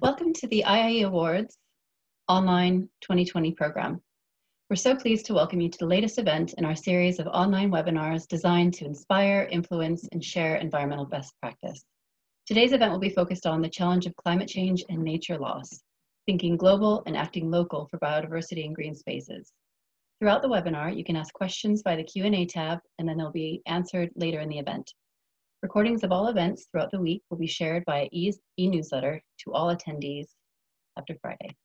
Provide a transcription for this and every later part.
Welcome to the IIE Awards Online 2020 program. We're so pleased to welcome you to the latest event in our series of online webinars designed to inspire, influence, and share environmental best practice. Today's event will be focused on the challenge of climate change and nature loss, thinking global and acting local for biodiversity and green spaces. Throughout the webinar, you can ask questions by the Q&A tab, and then they'll be answered later in the event. Recordings of all events throughout the week will be shared by e-newsletter to all attendees after Friday.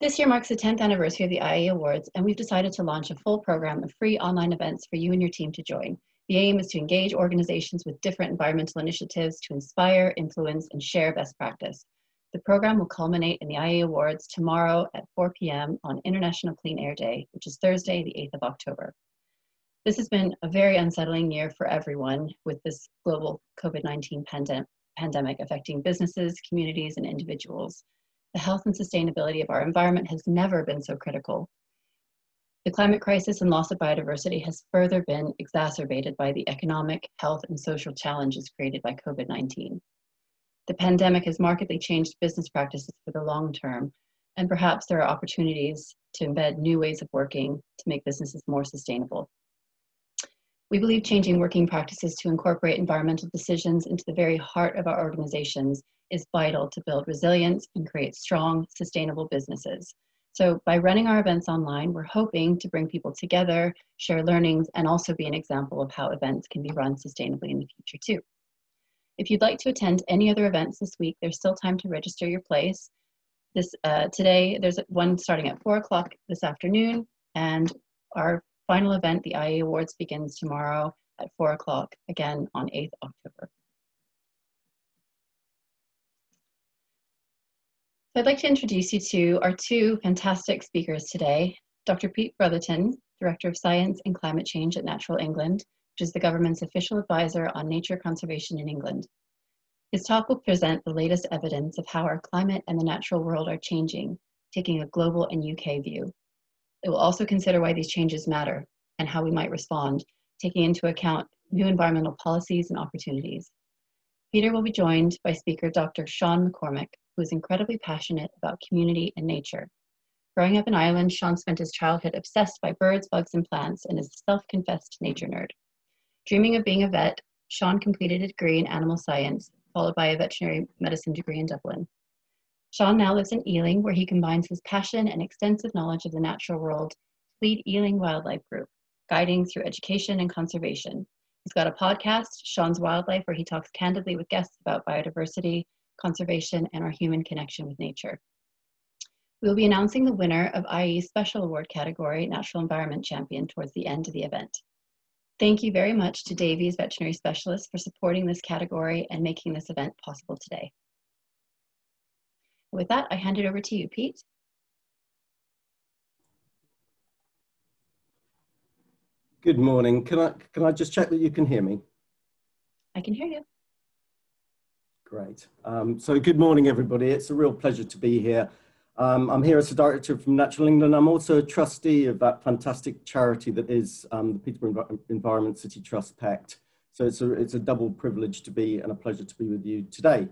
This year marks the 10th anniversary of the IIE Awards, and we've decided to launch a full program of free online events for you and your team to join. The aim is to engage organizations with different environmental initiatives to inspire, influence, and share best practice. The program will culminate in the IIE Awards tomorrow at 4 p.m. on International Clean Air Day, which is Thursday, the 8th of October. This has been a very unsettling year for everyone with this global COVID-19 pandem pandemic affecting businesses, communities, and individuals. The health and sustainability of our environment has never been so critical. The climate crisis and loss of biodiversity has further been exacerbated by the economic, health, and social challenges created by COVID-19. The pandemic has markedly changed business practices for the long term, and perhaps there are opportunities to embed new ways of working to make businesses more sustainable. We believe changing working practices to incorporate environmental decisions into the very heart of our organizations is vital to build resilience and create strong, sustainable businesses. So by running our events online, we're hoping to bring people together, share learnings, and also be an example of how events can be run sustainably in the future too. If you'd like to attend any other events this week, there's still time to register your place. This uh, Today, there's one starting at 4 o'clock this afternoon, and our final event, the IIE Awards, begins tomorrow at 4 o'clock, again on 8th October. I'd like to introduce you to our two fantastic speakers today, Dr. Pete Brotherton, Director of Science and Climate Change at Natural England, which is the government's official advisor on nature conservation in England. His talk will present the latest evidence of how our climate and the natural world are changing, taking a global and UK view. It will also consider why these changes matter and how we might respond, taking into account new environmental policies and opportunities. Peter will be joined by speaker Dr. Sean McCormack, who is incredibly passionate about community and nature. Growing up in Ireland, Sean spent his childhood obsessed by birds, bugs, and plants and is a self-confessed nature nerd. Dreaming of being a vet, Sean completed a degree in animal science, followed by a veterinary medicine degree in Dublin. Sean now lives in Ealing, where he combines his passion and extensive knowledge of the natural world to lead Ealing Wildlife Group, guiding through education and conservation. He's got a podcast, Sean's Wildlife, where he talks candidly with guests about biodiversity, conservation, and our human connection with nature. We will be announcing the winner of IIE's Special Award category, Natural Environment Champion, towards the end of the event. Thank you very much to Davies Veterinary Specialists for supporting this category and making this event possible today. With that, I hand it over to you, Pete. Good morning. Can I, can I just check that you can hear me? I can hear you. Great. Um, so good morning, everybody. It's a real pleasure to be here. Um, I'm here as a director from Natural England. I'm also a trustee of that fantastic charity that is um, the Peterborough Environment City Trust PECT. So it's a, it's a double privilege to be and a pleasure to be with you today.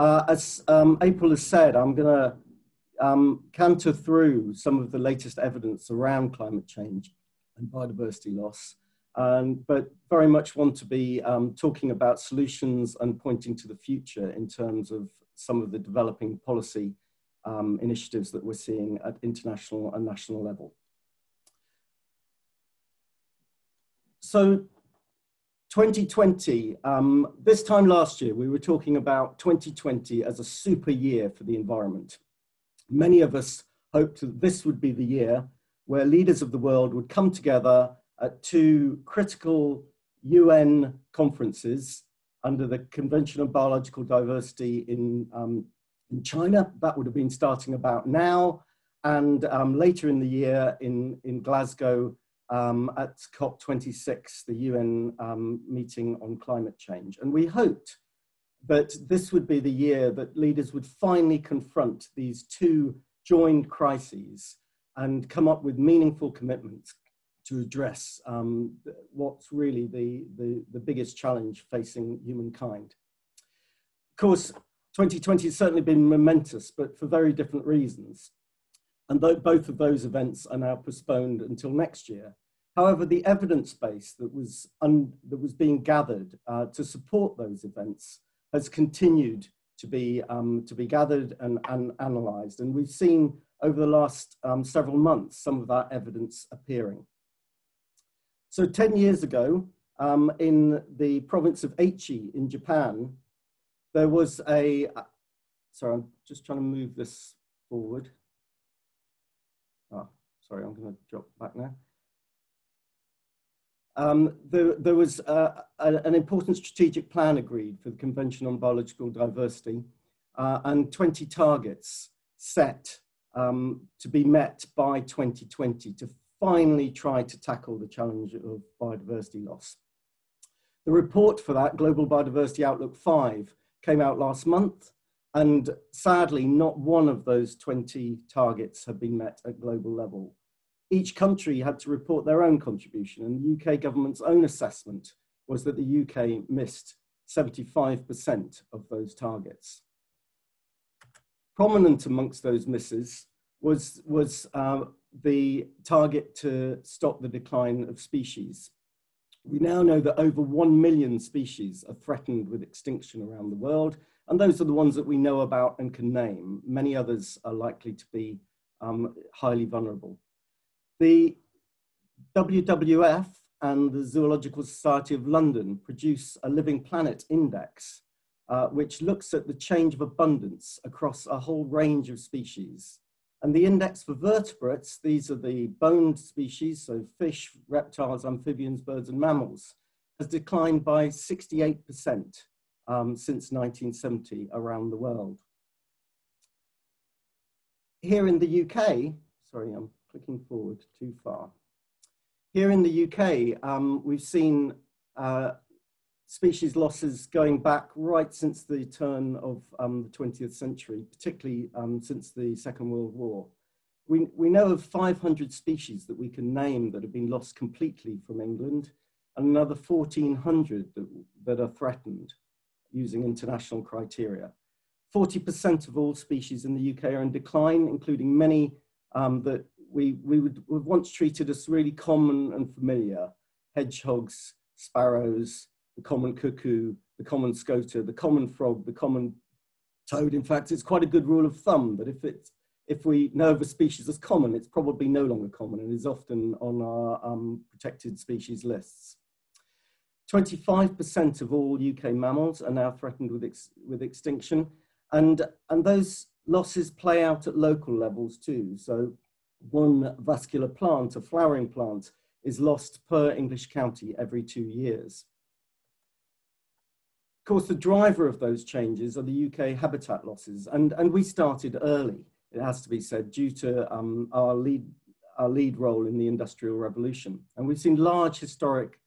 Uh, as um, April has said, I'm going to um, canter through some of the latest evidence around climate change and biodiversity loss, um, but very much want to be um, talking about solutions and pointing to the future in terms of some of the developing policy um, initiatives that we're seeing at international and national level. So 2020, um, this time last year, we were talking about 2020 as a super year for the environment. Many of us hoped that this would be the year where leaders of the world would come together at two critical UN conferences under the Convention on Biological Diversity in um, in China. That would have been starting about now. And um, later in the year in, in Glasgow um, at COP26, the UN um, meeting on climate change. And we hoped that this would be the year that leaders would finally confront these two joined crises and come up with meaningful commitments to address um, what's really the, the, the biggest challenge facing humankind. Of course, 2020 has certainly been momentous, but for very different reasons. And both of those events are now postponed until next year. However, the evidence base that was, that was being gathered uh, to support those events has continued to be, um, to be gathered and, and analysed. And we've seen over the last um, several months some of that evidence appearing. So 10 years ago, um, in the province of Aichi in Japan, there was a, uh, sorry, I'm just trying to move this forward. Oh, sorry, I'm going to drop back now. Um, there, there, was uh, a, an important strategic plan agreed for the Convention on Biological Diversity uh, and 20 targets set um, to be met by 2020 to finally try to tackle the challenge of biodiversity loss. The report for that, Global Biodiversity Outlook 5, came out last month, and sadly, not one of those 20 targets have been met at global level. Each country had to report their own contribution, and the UK government's own assessment was that the UK missed 75% of those targets. Prominent amongst those misses was, was uh, the target to stop the decline of species. We now know that over 1 million species are threatened with extinction around the world, and those are the ones that we know about and can name. Many others are likely to be um, highly vulnerable. The WWF and the Zoological Society of London produce a Living Planet Index, uh, which looks at the change of abundance across a whole range of species. And the index for vertebrates, these are the boned species, so fish, reptiles, amphibians, birds, and mammals, has declined by 68% um, since 1970 around the world. Here in the UK, sorry, I'm clicking forward too far. Here in the UK, um, we've seen uh, species losses going back right since the turn of um, the 20th century, particularly um, since the Second World War. We, we know of 500 species that we can name that have been lost completely from England, and another 1,400 that, that are threatened using international criteria. 40% of all species in the UK are in decline, including many um, that we, we would have once treated as really common and familiar, hedgehogs, sparrows, the common cuckoo, the common scoter, the common frog, the common toad. In fact, it's quite a good rule of thumb that if it's if we know of a species as common, it's probably no longer common and is often on our um, protected species lists. 25% of all UK mammals are now threatened with, ex with extinction, and, and those losses play out at local levels too. So one vascular plant, a flowering plant, is lost per English county every two years Of course, the driver of those changes are the UK habitat losses, and, and we started early, it has to be said, due to um, our, lead, our lead role in the Industrial Revolution. And we've seen large historic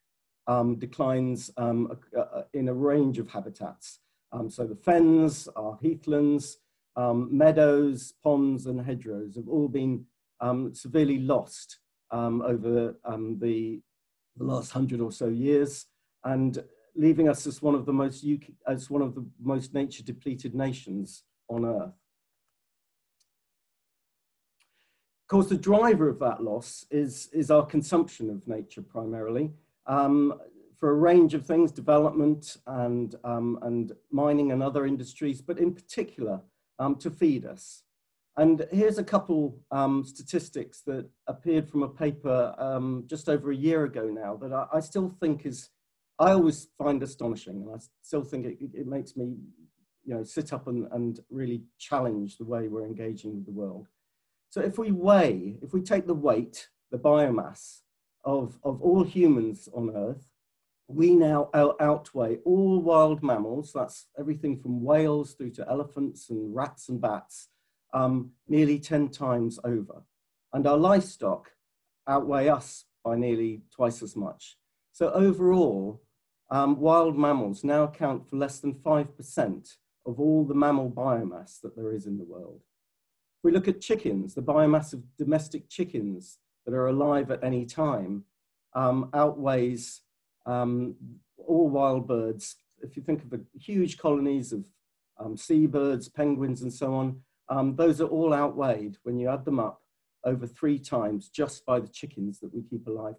um, declines um, uh, uh, in a range of habitats. Um, so the fens, our heathlands, um, meadows, ponds, and hedgerows have all been um, severely lost over the, the last hundred or so years. And leaving us as one of the most as one of the most nature depleted nations on earth. Of course, the driver of that loss is, is our consumption of nature primarily. Um, for a range of things, development and, um, and mining and other industries, but in particular um, to feed us. And here's a couple um, statistics that appeared from a paper um, just over a year ago now that I, I still think is I always find astonishing, and I still think it, it makes me, you know, sit up and, and really challenge the way we're engaging with the world. So if we weigh, if we take the weight, the biomass of, of all humans on Earth, we now out outweigh all wild mammals, that's everything from whales through to elephants and rats and bats, um, nearly 10 times over. And our livestock outweigh us by nearly twice as much. So overall, um, wild mammals now account for less than 5% of all the mammal biomass that there is in the world. If we look at chickens, the biomass of domestic chickens that are alive at any time um, outweighs um, all wild birds. If you think of the huge colonies of um, seabirds, penguins, and so on, um, those are all outweighed when you add them up over three times just by the chickens that we keep alive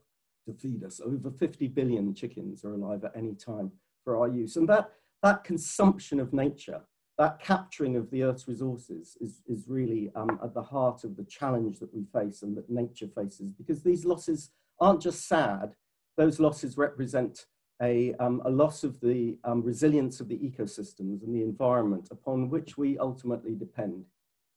to feed us. Over 50 billion chickens are alive at any time for our use. And that, that consumption of nature, that capturing of the Earth's resources is, is really um, at the heart of the challenge that we face and that nature faces because these losses aren't just sad, those losses represent a, um, a loss of the um, resilience of the ecosystems and the environment upon which we ultimately depend.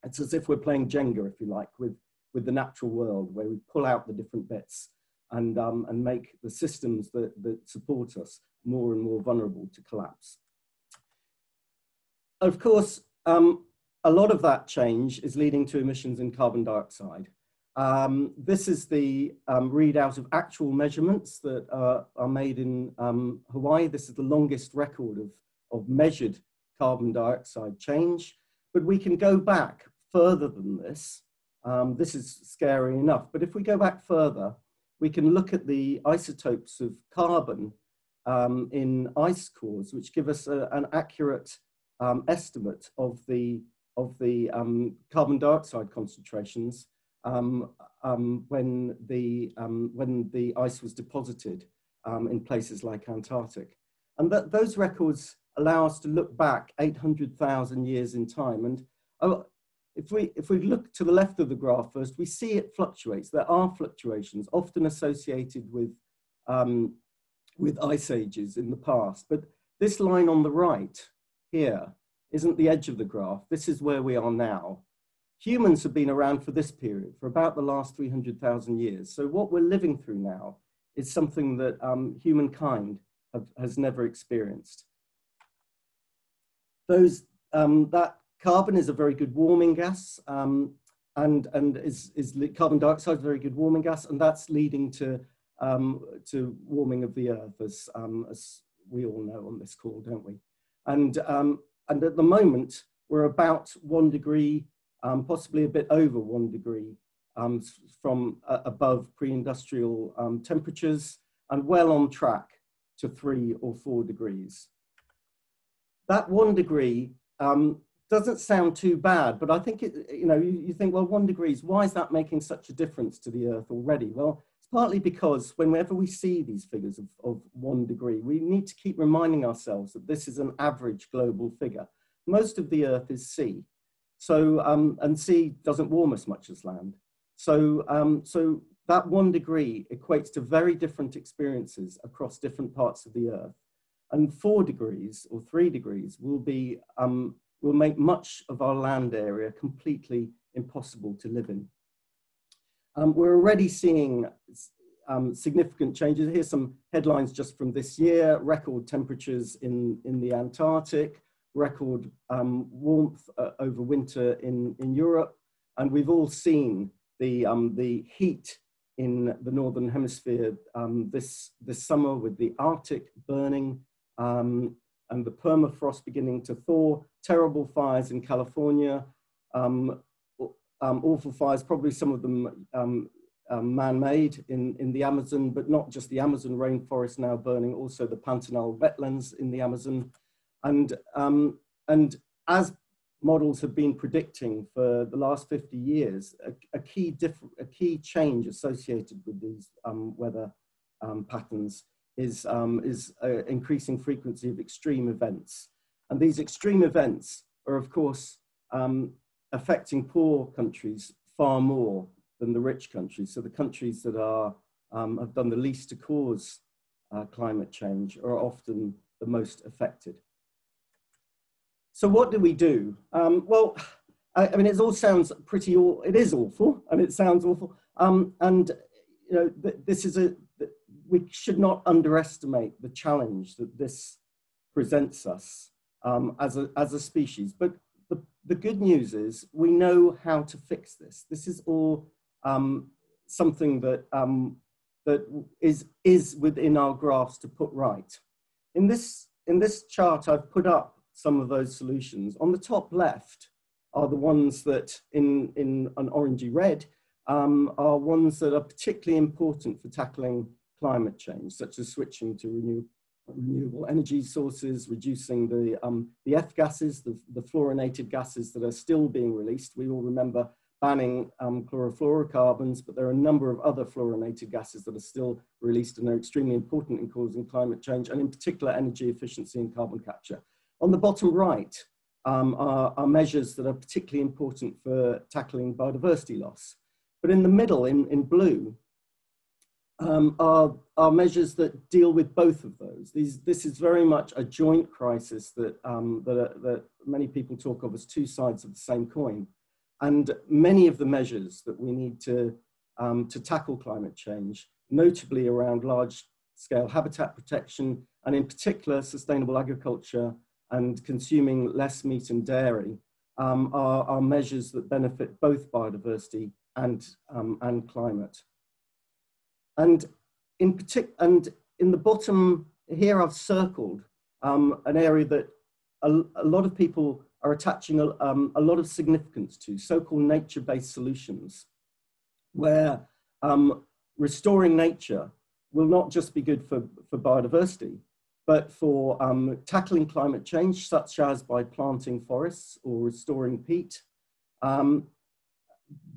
It's as if we're playing Jenga, if you like, with, with the natural world, where we pull out the different bits and, um, and make the systems that, that support us more and more vulnerable to collapse. Of course, um, a lot of that change is leading to emissions in carbon dioxide. Um, this is the um, readout of actual measurements that uh, are made in um, Hawaii. This is the longest record of, of measured carbon dioxide change, but we can go back further than this. Um, this is scary enough, but if we go back further, we can look at the isotopes of carbon um, in ice cores, which give us a, an accurate um, estimate of the, of the carbon dioxide concentrations um, um, when, the, um, when the ice was deposited um, in places like Antarctic. And that, those records allow us to look back 800,000 years in time. And oh, if, we, if we look to the left of the graph first, we see it fluctuates. There are fluctuations, often associated with, um, with ice ages in the past. But this line on the right here isn't the edge of the graph. This is where we are now. Humans have been around for this period, for about the last 300,000 years. So what we're living through now is something that um, humankind have, has never experienced. Those, um, that carbon is a very good warming gas, um, and, and is, is carbon dioxide is a very good warming gas, and that's leading to, um, to warming of the earth, as, um, as we all know on this call, don't we? And, um, and at the moment, we're about one degree um, possibly a bit over one degree from uh, above pre-industrial temperatures and well on track to three or four degrees. That one degree um, doesn't sound too bad, but I think, it, you know, you, you think, well, one degrees, why is that making such a difference to the Earth already? Well, it's partly because whenever we see these figures of, of one degree, we need to keep reminding ourselves that this is an average global figure. Most of the Earth is sea. So, um, and sea doesn't warm as much as land. So, um, so that one degree equates to very different experiences across different parts of the earth. And four degrees or three degrees will be, um, will make much of our land area completely impossible to live in. Um, we're already seeing um, significant changes. Here's some headlines just from this year, record temperatures in, in the Antarctic, record um, warmth uh, over winter in, in Europe. And we've all seen the, um, the heat in the Northern Hemisphere um, this, this summer with the Arctic burning um, and the permafrost beginning to thaw, terrible fires in California, um, um, awful fires, probably some of them man-made in, in the Amazon, but not just the Amazon rainforest now burning, also the Pantanal wetlands in the Amazon. And, um, and as models have been predicting for the last 50 years, a, a key, a key change associated with these um, weather um, patterns is, um, is increasing frequency of extreme events. And these extreme events are, of course, um, affecting poor countries far more than the rich countries. So the countries that are, um, have done the least to cause uh, climate change are often the most affected. So what do we do? Um, well, I, I, mean, it all sounds pretty, it is awful and it sounds awful. Um, and, you know, th this is a, we should not underestimate the challenge that this presents us um, as, a, as a species. But the, the good news is we know how to fix this. This is all um, something that, um, that is, is within our grasp to put right. In this, in this chart, I've put up some of those solutions. On the top left are the ones that in, in an orangey red um, are ones that are particularly important for tackling climate change, such as switching to renew, renewable energy sources, reducing the, um, the F gases, the, the fluorinated gases that are still being released. We all remember banning um, chlorofluorocarbons, but there are a number of other fluorinated gases that are still released and are extremely important in causing climate change, and in particular energy efficiency and carbon capture. On the bottom right um, are, are measures that are particularly important for tackling biodiversity loss. But in the middle, in, in blue, um, are, are measures that deal with both of those. These, this is very much a joint crisis that, um, that, uh, that many people talk of as two sides of the same coin. And many of the measures that we need to, um, to tackle climate change, notably around large scale habitat protection, and in particular sustainable agriculture and consuming less meat and dairy, um, are, are, measures that benefit both biodiversity and, um, and climate. And in particular, and in the bottom here, I've circled um, an area that a, a, lot of people are attaching a, um, a lot of significance to, so-called nature-based solutions, where um, restoring nature will not just be good for, for biodiversity, but for um, tackling climate change, such as by planting forests or restoring peat, um,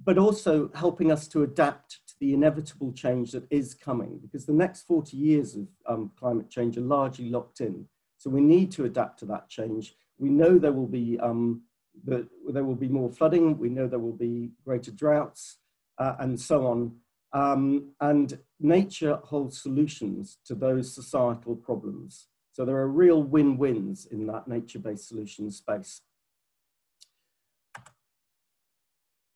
but also helping us to adapt the inevitable change that is coming, because the next 40 years of um, climate change are largely locked in. So we need to adapt to that change we know there will be um, the, there will be more flooding. We know there will be greater droughts uh, and so on. Um, and nature holds solutions to those societal problems. So there are real win-wins in that nature-based solution space.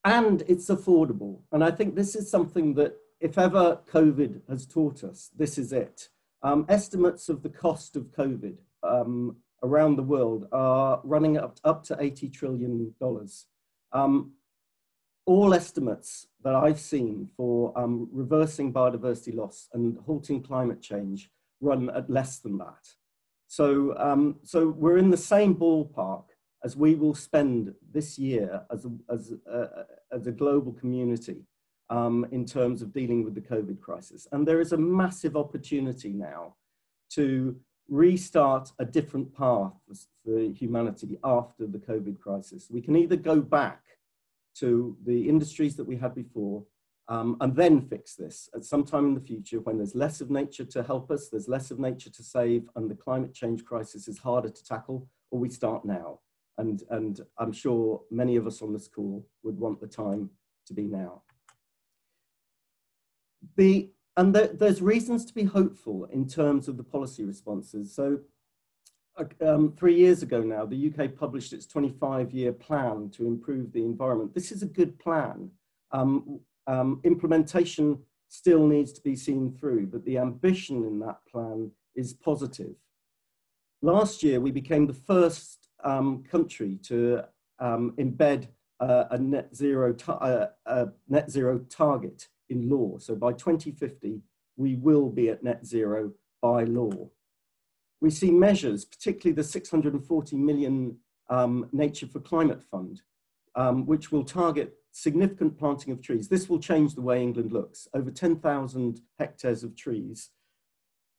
And it's affordable. And I think this is something that if ever COVID has taught us, this is it. Um, estimates of the cost of COVID um, around the world are running up, up to $80 trillion. Um, all estimates that I've seen for um, reversing biodiversity loss and halting climate change run at less than that. So, um, so we're in the same ballpark as we will spend this year as a, as a, as a global community um, in terms of dealing with the COVID crisis. And there is a massive opportunity now to restart a different path for humanity after the COVID crisis. We can either go back to the industries that we had before um, and then fix this at some time in the future when there's less of nature to help us, there's less of nature to save, and the climate change crisis is harder to tackle, or we start now. And, and I'm sure many of us on this call would want the time to be now. The and there, there's reasons to be hopeful in terms of the policy responses. So uh, um, three years ago now, the UK published its 25-year plan to improve the environment. This is a good plan. Um, um, implementation still needs to be seen through, but the ambition in that plan is positive. Last year, we became the first um, country to um, embed uh, a net zero, uh, a net zero target in law. So by 2050, we will be at net zero by law. We see measures, particularly the 640 million um, Nature for Climate Fund, um, which will target significant planting of trees. This will change the way England looks. Over 10,000 hectares of trees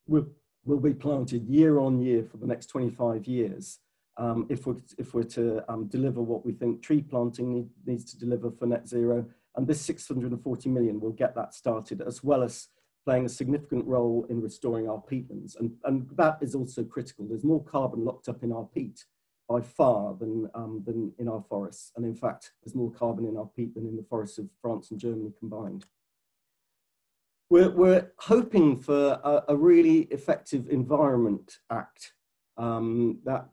will, will be planted year on year for the next 25 years. Um, if, we're, if we're to um, deliver what we think tree planting need, needs to deliver for net zero, and this 640 million will get that started, as well as playing a significant role in restoring our peatlands. And, and that is also critical. There's more carbon locked up in our peat by far than, um, than in our forests. And in fact, there's more carbon in our peat than in the forests of France and Germany combined. We're, we're hoping for a, a really effective Environment Act um, that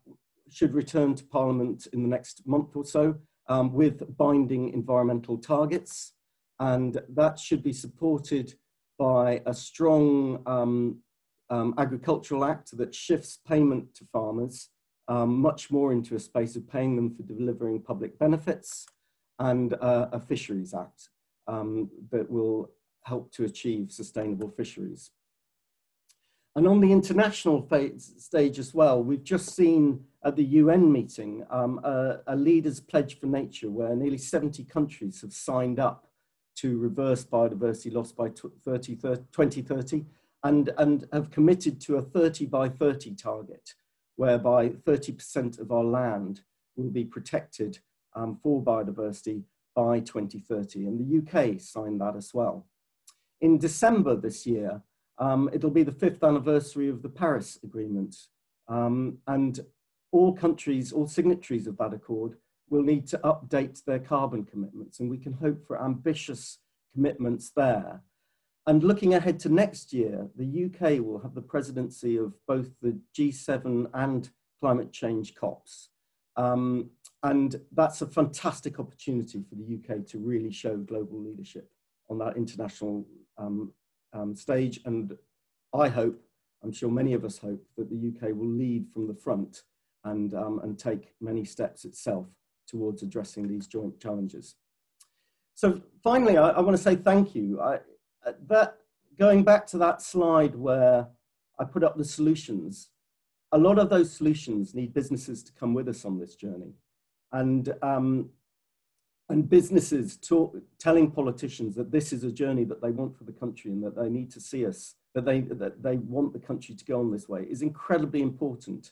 should return to Parliament in the next month or so um, with binding environmental targets. And that should be supported by a strong um, um, agricultural act that shifts payment to farmers um, much more into a space of paying them for delivering public benefits and uh, a fisheries act um, that will help to achieve sustainable fisheries. And on the international stage as well, we've just seen at the UN meeting um, a, a, leaders pledge for nature where nearly 70 countries have signed up to reverse biodiversity loss by 30, 2030. and, and have committed to a 30 by 30 target, whereby 30% of our land will be protected um, for biodiversity by 2030. And the UK signed that as well. In December this year, um, it'll be the fifth anniversary of the Paris Agreement. Um, and all countries, all signatories of that accord will need to update their carbon commitments. And we can hope for ambitious commitments there. And looking ahead to next year, the UK will have the presidency of both the G7 and climate change COPs. Um, and that's a fantastic opportunity for the UK to really show global leadership on that international um, um, stage. And I hope, I'm sure many of us hope, that the UK will lead from the front and, um, and take many steps itself towards addressing these joint challenges. So finally, I, I want to say thank you. I, uh, that, going back to that slide where I put up the solutions, a lot of those solutions need businesses to come with us on this journey. And, um, and businesses talk, telling politicians that this is a journey that they want for the country and that they need to see us, that they, that they want the country to go on this way is incredibly important.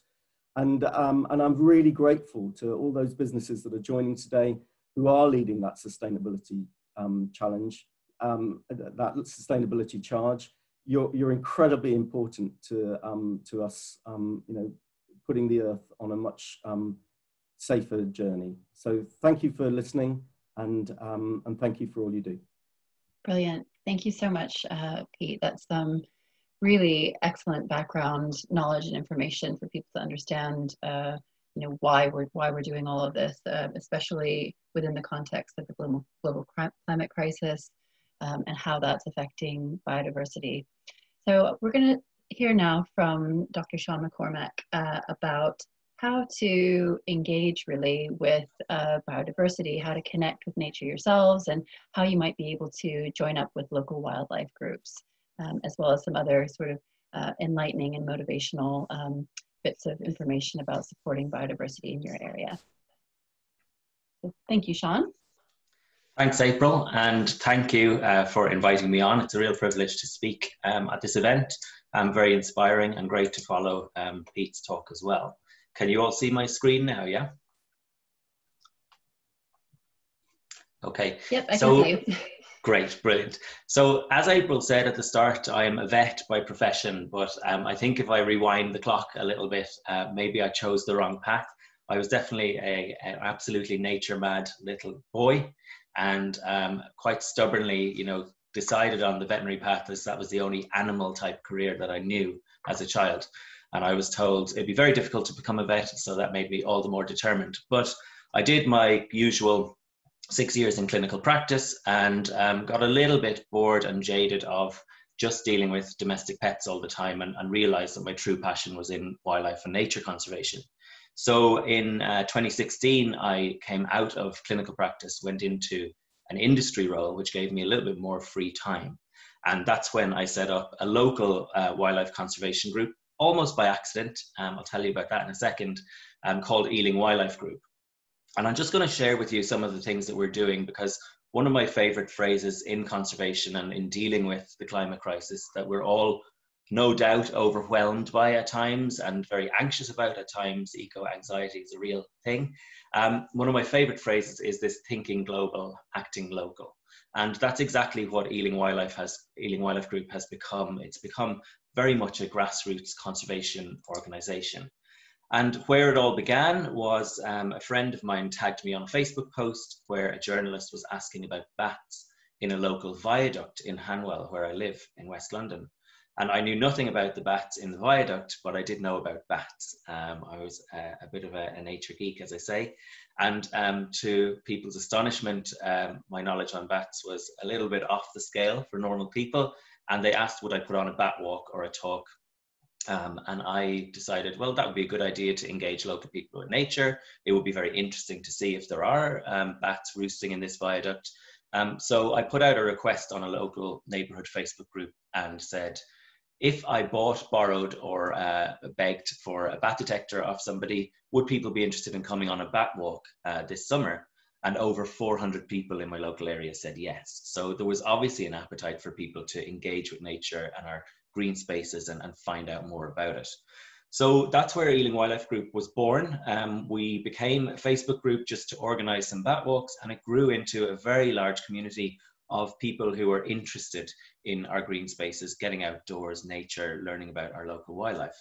And, um, and I'm really grateful to all those businesses that are joining today who are leading that sustainability um, challenge, um, that sustainability charge. You're, you're incredibly important to, um, to us, um, you know, putting the earth on a much um, safer journey. So thank you for listening and, um, and thank you for all you do. Brilliant. Thank you so much, uh, Pete. That's some really excellent background knowledge and information for people to understand uh, you know why we're why we're doing all of this, uh, especially within the context of the global, global climate crisis um, and how that's affecting biodiversity. So we're going to hear now from Dr. Sean McCormack uh, about how to engage really with uh, biodiversity, how to connect with nature yourselves, and how you might be able to join up with local wildlife groups, um, as well as some other sort of uh, enlightening and motivational um, bits of information about supporting biodiversity in your area. So thank you, Sean. Thanks, April, and thank you uh, for inviting me on. It's a real privilege to speak um, at this event. Um, very inspiring and great to follow um, Pete's talk as well. Can you all see my screen now, yeah? Okay. Yep, I so, can see you. Great, brilliant. So, as April said at the start, I am a vet by profession, but um, I think if I rewind the clock a little bit, uh, maybe I chose the wrong path. I was definitely a, an absolutely nature mad little boy, and um, quite stubbornly, you know, decided on the veterinary path as that was the only animal type career that I knew as a child. And I was told it'd be very difficult to become a vet, so that made me all the more determined. But I did my usual six years in clinical practice and um, got a little bit bored and jaded of just dealing with domestic pets all the time and, and realized that my true passion was in wildlife and nature conservation. So in uh, 2016, I came out of clinical practice, went into an industry role, which gave me a little bit more free time. And that's when I set up a local uh, wildlife conservation group, almost by accident. Um, I'll tell you about that in a second, um, called Ealing Wildlife Group. And I'm just going to share with you some of the things that we're doing because one of my favorite phrases in conservation and in dealing with the climate crisis that we're all no doubt overwhelmed by at times and very anxious about at times. Eco anxiety is a real thing. Um, one of my favorite phrases is this thinking global, acting local. And that's exactly what Ealing Wildlife has, Ealing Wildlife Group has become. It's become very much a grassroots conservation organization. And where it all began was um, a friend of mine tagged me on a Facebook post where a journalist was asking about bats in a local viaduct in Hanwell, where I live in West London. And I knew nothing about the bats in the viaduct, but I did know about bats. Um, I was a, a bit of a, a, nature geek, as I say. And um, to people's astonishment, um, my knowledge on bats was a little bit off the scale for normal people. And they asked, would I put on a bat walk or a talk um, and I decided, well, that would be a good idea to engage local people in nature. It would be very interesting to see if there are um, bats roosting in this viaduct. Um, so I put out a request on a local neighborhood Facebook group and said, if I bought, borrowed, or uh, begged for a bat detector off somebody, would people be interested in coming on a bat walk uh, this summer? And over 400 people in my local area said yes. So there was obviously an appetite for people to engage with nature and are green spaces and, and find out more about it. So that's where Ealing Wildlife Group was born. Um, we became a Facebook group just to organize some bat walks, and it grew into a very large community of people who are interested in our green spaces, getting outdoors, nature, learning about our local wildlife.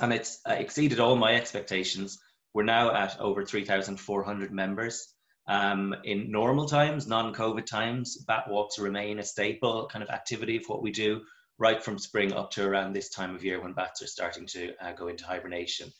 And it's uh, exceeded all my expectations. We're now at over 3,400 members. Um, in normal times, non COVID times, bat walks remain a staple kind of activity of what we do right from spring up to around this time of year when bats are starting to uh, go into hibernation.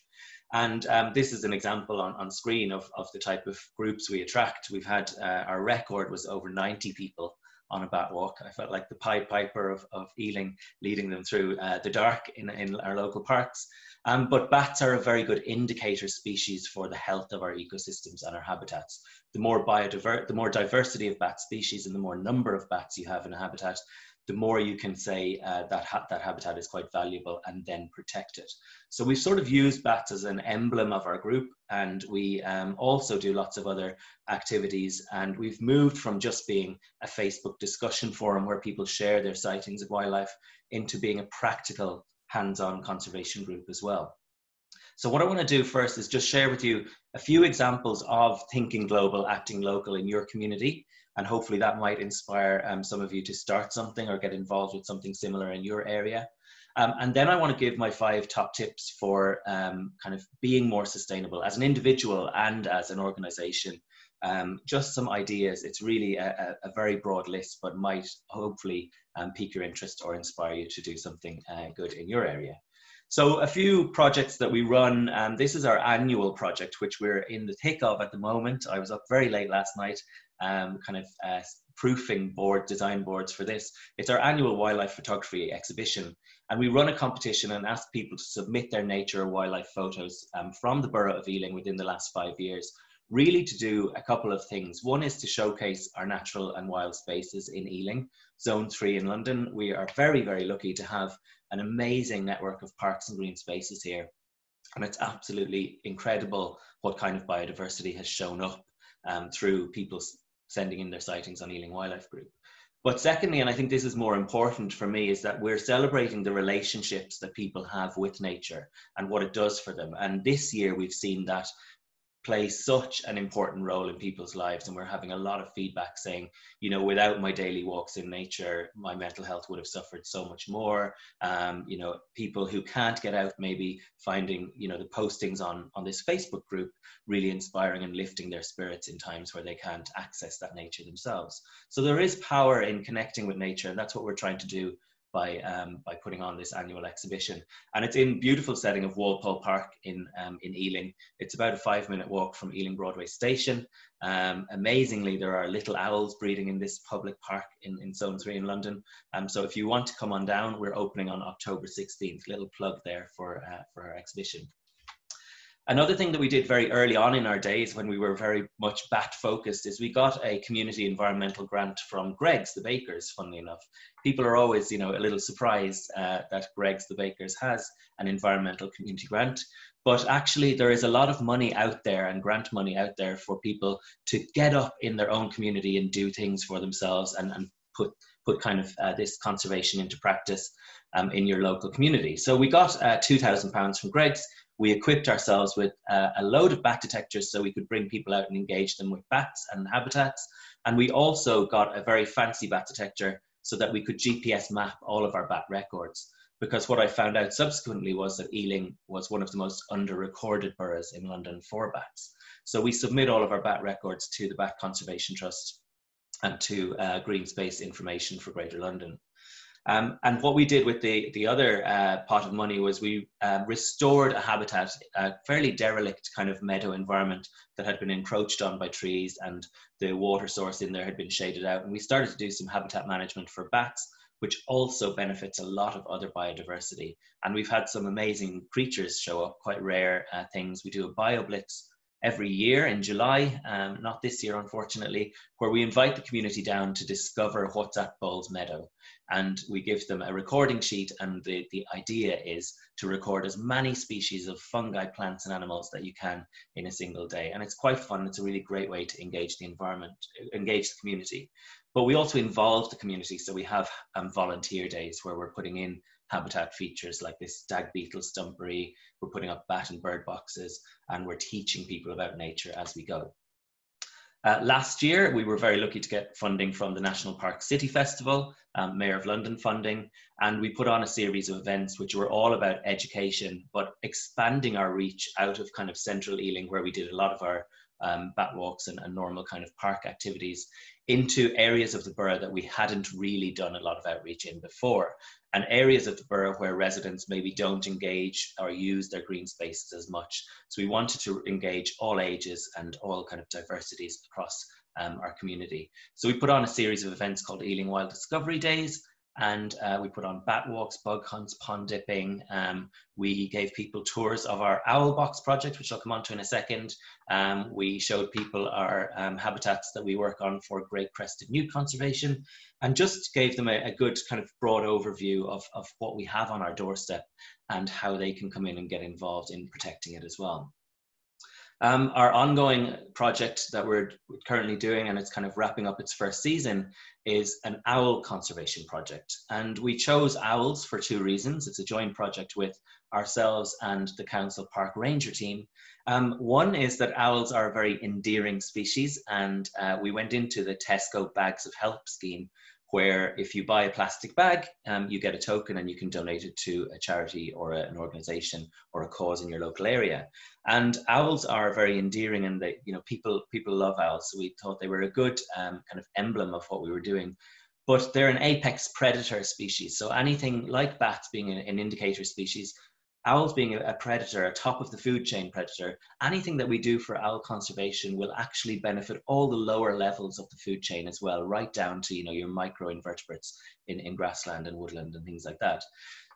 And um, this is an example on, on screen of, of the type of groups we attract. We've had uh, our record was over 90 people on a bat walk. I felt like the Pied Piper of, of Ealing leading them through uh, the dark in, in our local parks. Um, but bats are a very good indicator species for the health of our ecosystems and our habitats. The more biodiver- the more diversity of bat species and the more number of bats you have in a habitat, the more you can say uh, that ha- that habitat is quite valuable and then protect it. So we've sort of used bats as an emblem of our group, and we um, also do lots of other activities. And we've moved from just being a Facebook discussion forum where people share their sightings of wildlife into being a practical, hands-on conservation group as well. So what I want to do first is just share with you a few examples of thinking global, acting local in your community and hopefully that might inspire um, some of you to start something or get involved with something similar in your area. Um, and then I want to give my five top tips for um, kind of being more sustainable as an individual and as an organization. Um, just some ideas. It's really a, a, very broad list, but might hopefully um, pique your interest or inspire you to do something uh, good in your area. So a few projects that we run, um, this is our annual project, which we're in the thick of at the moment. I was up very late last night um, kind of uh, proofing board, design boards for this. It's our annual wildlife photography exhibition. And we run a competition and ask people to submit their nature or wildlife photos um, from the borough of Ealing within the last five years, really to do a couple of things. One is to showcase our natural and wild spaces in Ealing, Zone 3 in London. We are very, very lucky to have an amazing network of parks and green spaces here. And it's absolutely incredible what kind of biodiversity has shown up um, through people sending in their sightings on Ealing Wildlife Group. But secondly, and I think this is more important for me, is that we're celebrating the relationships that people have with nature and what it does for them. And this year we've seen that play such an important role in people's lives and we're having a lot of feedback saying you know without my daily walks in nature my mental health would have suffered so much more. Um, you know people who can't get out maybe finding you know the postings on on this facebook group really inspiring and lifting their spirits in times where they can't access that nature themselves. So there is power in connecting with nature and that's what we're trying to do by um, by putting on this annual exhibition. And it's in beautiful setting of Walpole Park in um, in Ealing. It's about a five minute walk from Ealing Broadway Station. Um, amazingly, there are little owls breeding in this public park in, in Zone 3 in London. Um, so if you want to come on down, we're opening on October 16th. Little plug there for, uh, for our exhibition. Another thing that we did very early on in our days when we were very much bat focused is we got a community environmental grant from Greggs the Bakers, funnily enough. People are always, you know, a little surprised uh, that Greggs the Bakers has an environmental community grant. But actually, there is a lot of money out there and grant money out there for people to get up in their own community and do things for themselves and, and put put kind of uh, this conservation into practice um, in your local community. So we got uh, £2,000 from Greggs we equipped ourselves with uh, a load of bat detectors so we could bring people out and engage them with bats and habitats. And we also got a very fancy bat detector so that we could GPS map all of our bat records. Because what I found out subsequently was that Ealing was one of the most under-recorded boroughs in London for bats. So we submit all of our bat records to the Bat Conservation Trust and to uh, Green Space Information for Greater London. Um, and what we did with the, the other uh, pot of money was we uh, restored a habitat, a fairly derelict kind of meadow environment that had been encroached on by trees and the water source in there had been shaded out. And we started to do some habitat management for bats, which also benefits a lot of other biodiversity. And we've had some amazing creatures show up, quite rare uh, things. We do a BioBlitz every year in July, um, not this year, unfortunately, where we invite the community down to discover what's at Bowles Meadow. And we give them a recording sheet, and the, the idea is to record as many species of fungi, plants, and animals that you can in a single day. And it's quite fun. It's a really great way to engage the environment, engage the community. But we also involve the community. So we have um, volunteer days where we're putting in habitat features like this stag beetle stumpery. We're putting up bat and bird boxes, and we're teaching people about nature as we go. Uh, last year, we were very lucky to get funding from the National Park City Festival, um, Mayor of London funding, and we put on a series of events which were all about education, but expanding our reach out of kind of central Ealing, where we did a lot of our um, bat walks and, and normal kind of park activities into areas of the borough that we hadn't really done a lot of outreach in before and areas of the borough where residents maybe don't engage or use their green spaces as much. So we wanted to engage all ages and all kind of diversities across um, our community. So we put on a series of events called Ealing Wild Discovery Days, and uh, we put on bat walks, bug hunts, pond dipping. Um, we gave people tours of our owl box project, which I'll come on to in a second. Um, we showed people our um, habitats that we work on for great crested newt conservation and just gave them a, a, good kind of broad overview of, of what we have on our doorstep and how they can come in and get involved in protecting it as well. Um, our ongoing project that we're currently doing, and it's kind of wrapping up its first season, is an owl conservation project. And we chose owls for two reasons. It's a joint project with ourselves and the Council Park Ranger team. Um, one is that owls are a very endearing species, and uh, we went into the Tesco Bags of Help scheme, where if you buy a plastic bag, um, you get a token and you can donate it to a charity or a, an organization or a cause in your local area. And owls are very endearing, and they, you know, people people love owls. So we thought they were a good um, kind of emblem of what we were doing. But they're an apex predator species, so anything like bats being an, an indicator species, owls being a, predator, a top of the food chain predator, anything that we do for owl conservation will actually benefit all the lower levels of the food chain as well, right down to you know your micro invertebrates in, in grassland and woodland and things like that.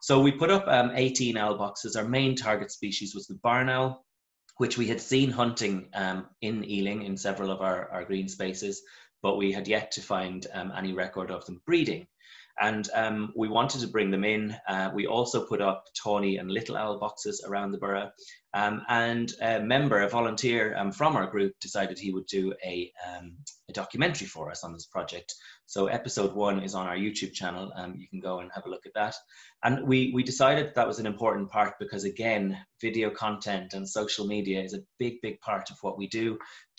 So we put up um, 18 owl boxes. Our main target species was the barn owl, which we had seen hunting um, in Ealing in several of our, our green spaces, but we had yet to find um, any record of them breeding and um, we wanted to bring them in. Uh, we also put up tawny and little owl boxes around the borough. Um, and a member, a volunteer um, from our group, decided he would do a, um, a, documentary for us on this project. So episode one is on our YouTube channel. Um, you can go and have a look at that. And we, we decided that was an important part because, again, video content and social media is a big, big part of what we do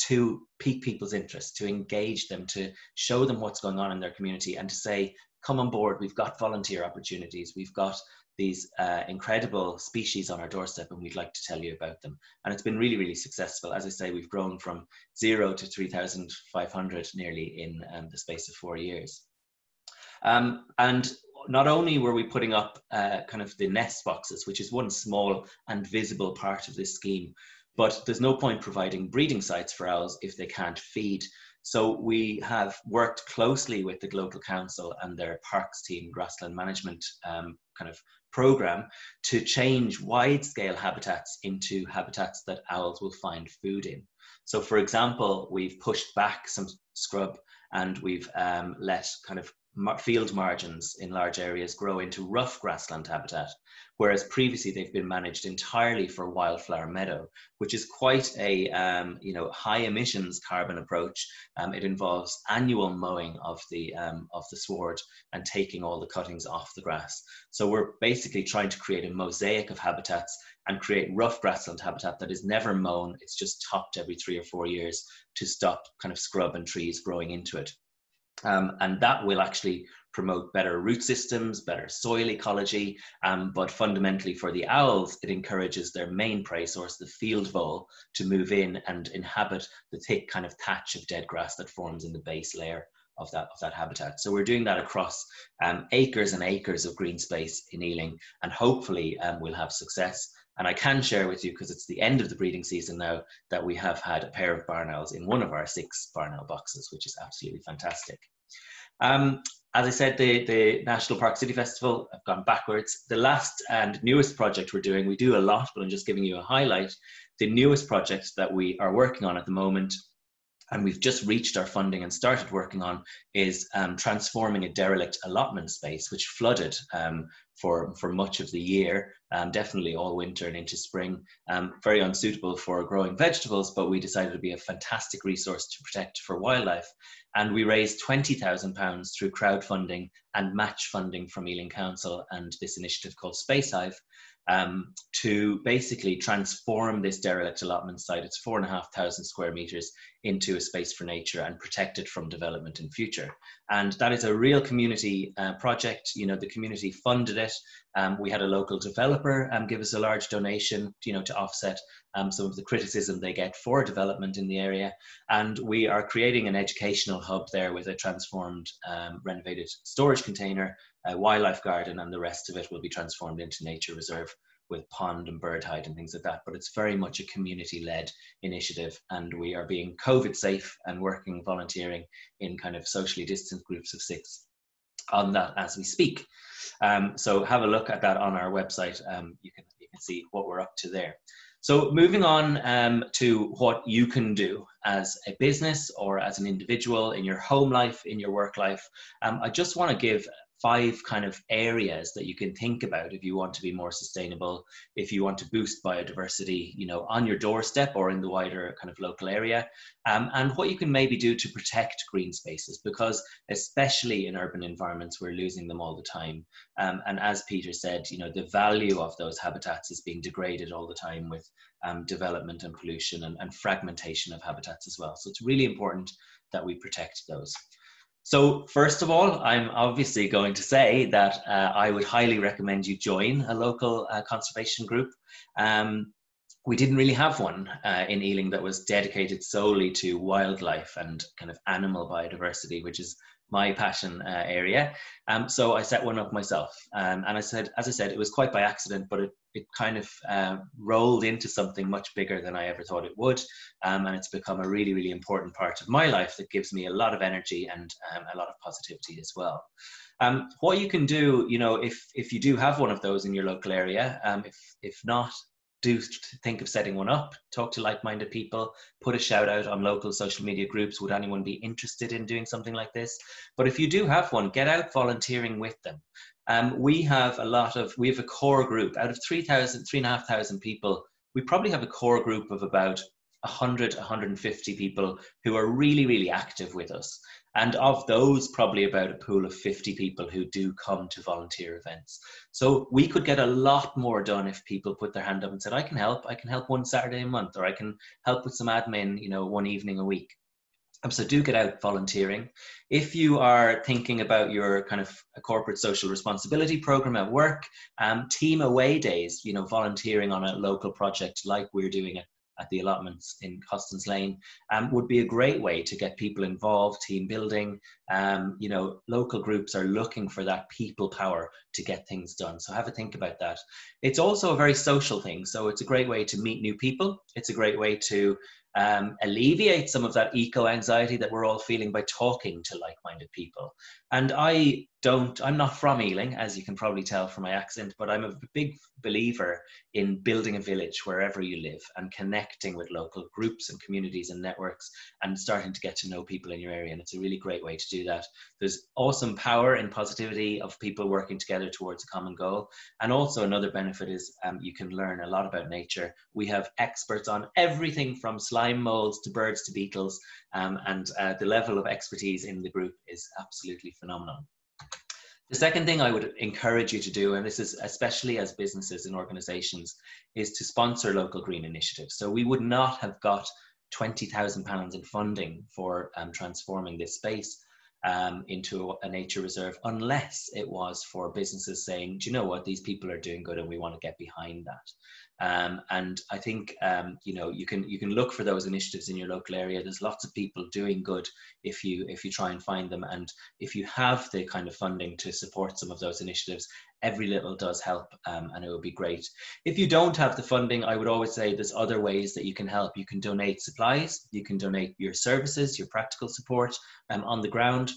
to pique people's interest, to engage them, to show them what's going on in their community, and to say, come on board. We've got volunteer opportunities. We've got these uh, incredible species on our doorstep and we'd like to tell you about them. And it's been really, really successful. As I say, we've grown from zero to 3,500 nearly in um, the space of four years. Um, and not only were we putting up uh, kind of the nest boxes, which is one small and visible part of this scheme, but there's no point providing breeding sites for owls if they can't feed. So we have worked closely with the local council and their parks team, grassland management um, kind of program to change wide scale habitats into habitats that owls will find food in. So for example, we've pushed back some scrub and we've um, let kind of field margins in large areas grow into rough grassland habitat, whereas previously they've been managed entirely for wildflower meadow, which is quite a um, you know high emissions carbon approach. Um, it involves annual mowing of the um, of the sward and taking all the cuttings off the grass. So we're basically trying to create a mosaic of habitats and create rough grassland habitat that is never mown. It's just topped every three or four years to stop kind of scrub and trees growing into it. Um, and that will actually promote better root systems, better soil ecology, um, but fundamentally for the owls, it encourages their main prey source, the field vole, to move in and inhabit the thick kind of thatch of dead grass that forms in the base layer of that, of that habitat. So we're doing that across um, acres and acres of green space in Ealing, and hopefully um, we'll have success. And I can share with you, because it's the end of the breeding season now, that we have had a pair of barn owls in one of our six barn owl boxes, which is absolutely fantastic. Um, as I said, the, the National Park City Festival, I've gone backwards. The last and newest project we're doing, we do a lot, but I'm just giving you a highlight. The newest project that we are working on at the moment and we've just reached our funding and started working on is um, transforming a derelict allotment space which flooded um, for, for much of the year, um, definitely all winter and into spring. Um, very unsuitable for growing vegetables, but we decided to be a fantastic resource to protect for wildlife. And we raised £20,000 through crowdfunding and match funding from Ealing Council and this initiative called Spacehive um, to basically transform this derelict allotment site. It's four and a half thousand square meters into a space for nature and protect it from development in future. And that is a real community uh, project. You know, the community funded it. Um, we had a local developer um, give us a large donation, you know, to offset um, some of the criticism they get for development in the area. And we are creating an educational hub there with a transformed, um, renovated storage container, a wildlife garden, and the rest of it will be transformed into nature reserve with pond and bird hide and things like that. But it's very much a community led initiative, and we are being COVID safe and working volunteering in kind of socially distant groups of six on that as we speak. Um, so have a look at that on our website. Um, you can you can see what we're up to there. So moving on um, to what you can do as a business or as an individual in your home life, in your work life, um, I just want to give five kind of areas that you can think about if you want to be more sustainable, if you want to boost biodiversity, you know, on your doorstep or in the wider kind of local area, um, and what you can maybe do to protect green spaces, because especially in urban environments, we're losing them all the time. Um, and as Peter said, you know, the value of those habitats is being degraded all the time with um, development and pollution and, and fragmentation of habitats as well. So it's really important that we protect those. So, first of all, I'm obviously going to say that uh, I would highly recommend you join a local uh, conservation group. Um, we didn't really have one uh, in Ealing that was dedicated solely to wildlife and kind of animal biodiversity, which is my passion uh, area. Um, so I set one up myself, um, and I said, as I said, it was quite by accident, but it it kind of uh, rolled into something much bigger than I ever thought it would, um, and it's become a really really important part of my life that gives me a lot of energy and um, a lot of positivity as well. Um, what you can do, you know, if if you do have one of those in your local area, um, if if not, do think of setting one up, talk to like minded people, put a shout out on local social media groups. Would anyone be interested in doing something like this? But if you do have one, get out volunteering with them. Um, we have a lot of, we have a core group out of 3,000, 3,500 people. We probably have a core group of about 100, 150 people who are really, really active with us. And of those, probably about a pool of 50 people who do come to volunteer events. So we could get a lot more done if people put their hand up and said, I can help. I can help one Saturday a month, or I can help with some admin, you know, one evening a week. Um, so do get out volunteering. If you are thinking about your kind of corporate social responsibility program at work, um, team away days, you know, volunteering on a local project like we're doing it at the allotments in Costons Lane um, would be a great way to get people involved, team building. Um, you know, local groups are looking for that people power to get things done. So have a think about that. It's also a very social thing. So it's a great way to meet new people. It's a great way to um, alleviate some of that eco anxiety that we're all feeling by talking to like minded people. And I don't, I'm not from Ealing, as you can probably tell from my accent, but I'm a big believer in building a village wherever you live and connecting with local groups and communities and networks and starting to get to know people in your area. And it's a really great way to do that. There's awesome power and positivity of people working together towards a common goal. And also, another benefit is um, you can learn a lot about nature. We have experts on everything from slime molds to birds to beetles, um, and uh, the level of expertise in the group is absolutely phenomenal. The second thing I would encourage you to do, and this is especially as businesses and organizations, is to sponsor local green initiatives. So we would not have got £20,000 in funding for um, transforming this space um, into a nature reserve unless it was for businesses saying, do you know what, these people are doing good and we want to get behind that. Um, and I think um, you know you can you can look for those initiatives in your local area. There's lots of people doing good if you if you try and find them, and if you have the kind of funding to support some of those initiatives, every little does help, um, and it would be great. If you don't have the funding, I would always say there's other ways that you can help. You can donate supplies, you can donate your services, your practical support um, on the ground.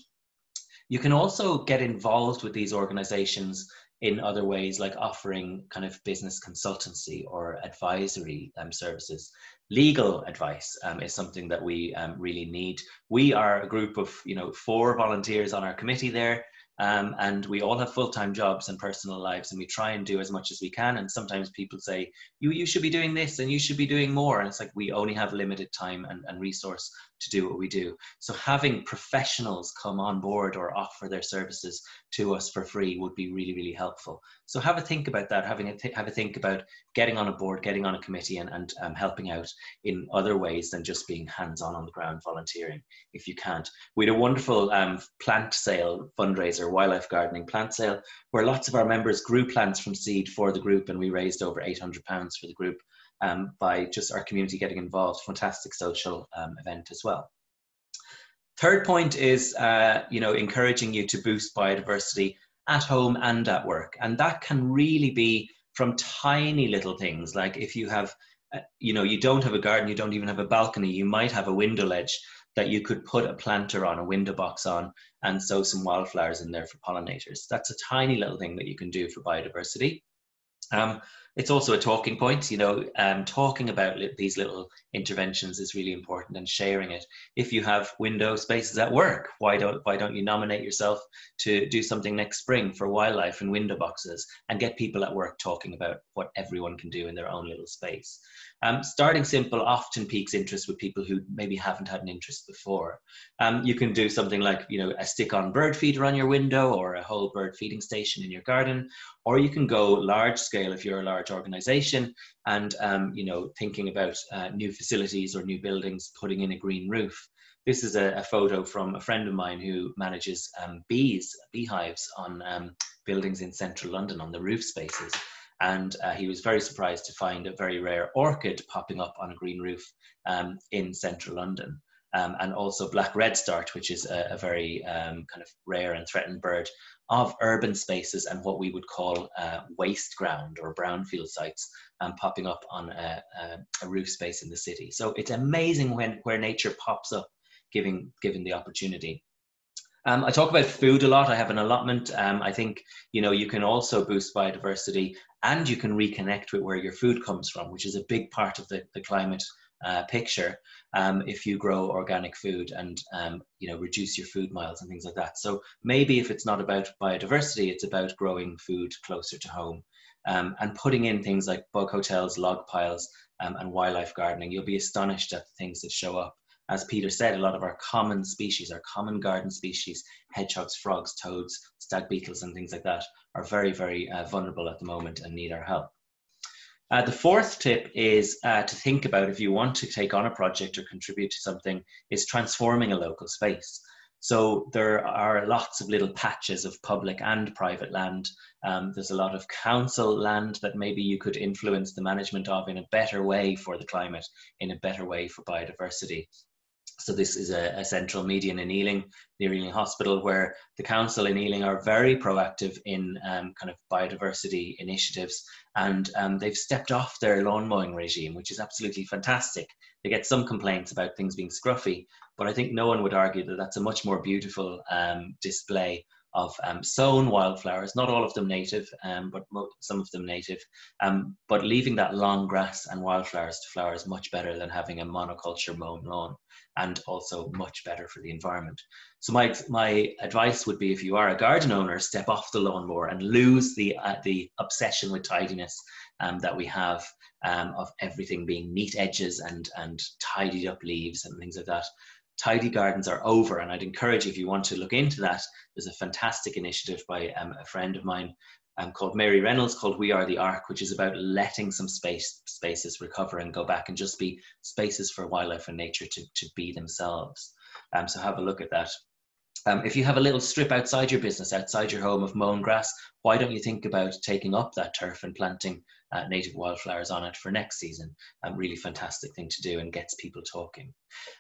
You can also get involved with these organizations in other ways, like offering kind of business consultancy or advisory um, services. Legal advice um, is something that we um, really need. We are a group of, you know, four volunteers on our committee there. Um, and we all have full-time jobs and personal lives and we try and do as much as we can and sometimes people say you you should be doing this and you should be doing more and it's like we only have limited time and, and resource to do what we do. So having professionals come on board or offer their services to us for free would be really really helpful. So have a think about that having a th- have a think about getting on a board getting on a committee and, and um, helping out in other ways than just being hands-on on the ground volunteering if you can't. We had a wonderful um, plant sale fundraiser wildlife gardening plant sale, where lots of our members grew plants from seed for the group, and we raised over £800 for the group um, by just our community getting involved. Fantastic social um, event as well. Third point is, uh, you know, encouraging you to boost biodiversity at home and at work, and that can really be from tiny little things like if you have uh, you know you don't have a garden you don't even have a balcony you might have a window ledge that you could put a planter on, a window box on, and sow some wildflowers in there for pollinators. That's a tiny little thing that you can do for biodiversity. Um, it's also a talking point. You know, um, talking about li- these little interventions is really important, and sharing it. If you have window spaces at work, why don't why don't you nominate yourself to do something next spring for wildlife and window boxes, and get people at work talking about what everyone can do in their own little space. Um, starting simple often piques interest with people who maybe haven't had an interest before. Um, you can do something like, you know, a stick-on bird feeder on your window or a whole bird feeding station in your garden, or you can go large scale if you're a large organization and, um, you know, thinking about uh, new facilities or new buildings, putting in a green roof. This is a, a photo from a friend of mine who manages um, bees, beehives on um, buildings in central London on the roof spaces and uh, he was very surprised to find a very rare orchid popping up on a green roof um, in central London. Um, and also black redstart, which is a, a very um, kind of rare and threatened bird of urban spaces and what we would call uh, waste ground or brownfield sites um, popping up on a, a, a, roof space in the city. So it's amazing when where nature pops up, giving given the opportunity. Um, I talk about food a lot. I have an allotment. Um, I think you know you can also boost biodiversity, and you can reconnect with where your food comes from, which is a big part of the, the climate uh, picture. Um, if you grow organic food and um, you know reduce your food miles and things like that. So maybe if it's not about biodiversity, it's about growing food closer to home. Um, and putting in things like bug hotels, log piles, um, and wildlife gardening, you'll be astonished at the things that show up as Peter said, a lot of our common species, our common garden species, hedgehogs, frogs, toads, stag beetles, and things like that, are very, very uh, vulnerable at the moment and need our help. Uh, the fourth tip is uh, to think about if you want to take on a project or contribute to something, is transforming a local space. So there are lots of little patches of public and private land. Um, there's a lot of council land that maybe you could influence the management of in a better way for the climate, in a better way for biodiversity. So this is a, a, central median in Ealing, near Ealing Hospital, where the council in Ealing are very proactive in um, kind of biodiversity initiatives, and um, they've stepped off their lawn mowing regime, which is absolutely fantastic. They get some complaints about things being scruffy, but I think no one would argue that that's a much more beautiful um, display of um, sown wildflowers, not all of them native, um, but some of them native. Um, but leaving that long grass and wildflowers to flower is much better than having a monoculture mown lawn and also much better for the environment. So my, my advice would be if you are a garden owner, step off the lawnmower and lose the, uh, the obsession with tidiness um, that we have um, of everything being neat edges and, and tidied up leaves and things like that tidy gardens are over and i'd encourage if you want to look into that there's a fantastic initiative by um, a friend of mine um, called mary reynolds called we are the ark which is about letting some space spaces recover and go back and just be spaces for wildlife and nature to, to be themselves. Um, so have a look at that um, if you have a little strip outside your business, outside your home of mown grass, why don't you think about taking up that turf and planting uh, native wildflowers on it for next season? Um, really fantastic thing to do and gets people talking.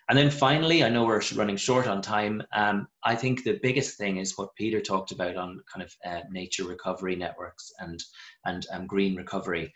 And then finally, I know we're running short on time. Um, I think the biggest thing is what Peter talked about on kind of uh, nature recovery networks and and um, green recovery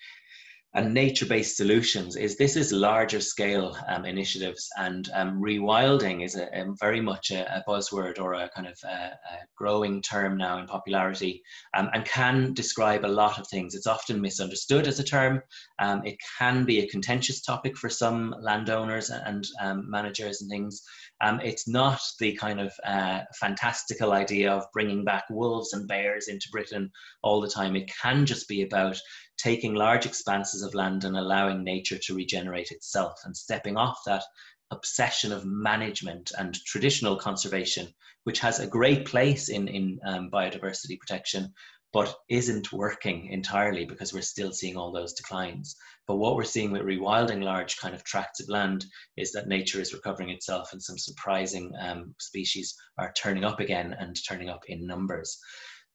and nature-based solutions is this is larger scale um, initiatives and um, rewilding is a, a very much a, a, buzzword or a kind of a, a growing term now in popularity um, and can describe a lot of things. It's often misunderstood as a term. Um, it can be a contentious topic for some landowners and um, managers and things um, it's not the kind of uh, fantastical idea of bringing back wolves and bears into britain all the time it can just be about taking large expanses of land and allowing nature to regenerate itself and stepping off that obsession of management and traditional conservation, which has a great place in, in um, biodiversity protection, but isn't working entirely because we're still seeing all those declines. But what we're seeing with rewilding large kind of tracts of land is that nature is recovering itself and some surprising um, species are turning up again and turning up in numbers